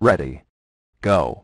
Ready. Go.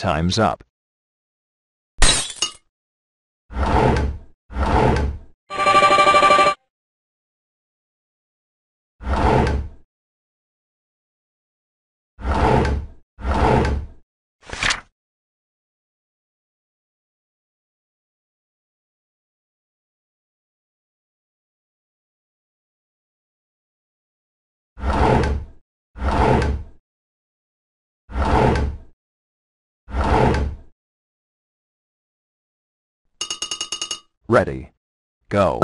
Time's up. Ready. Go.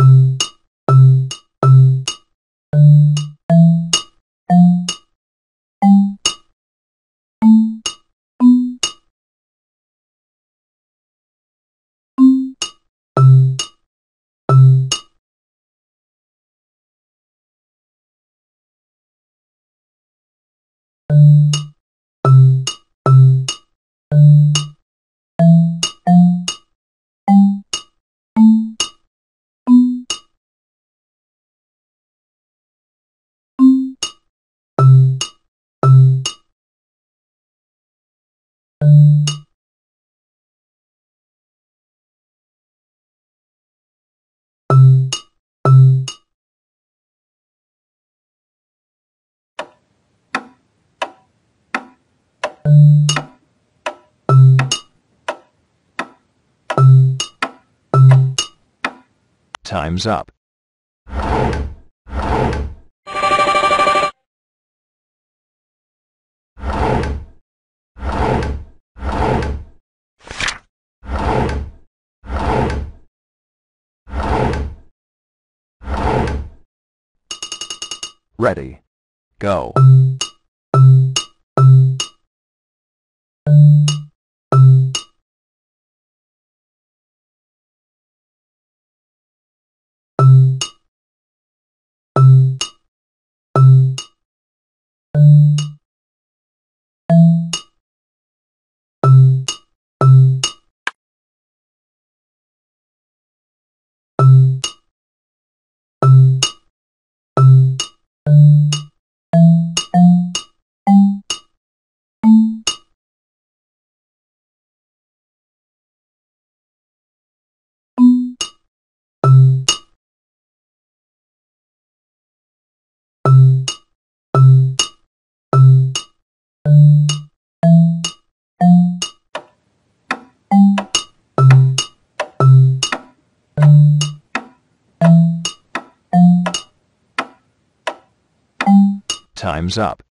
Time's up. Ready. Go. Time's up.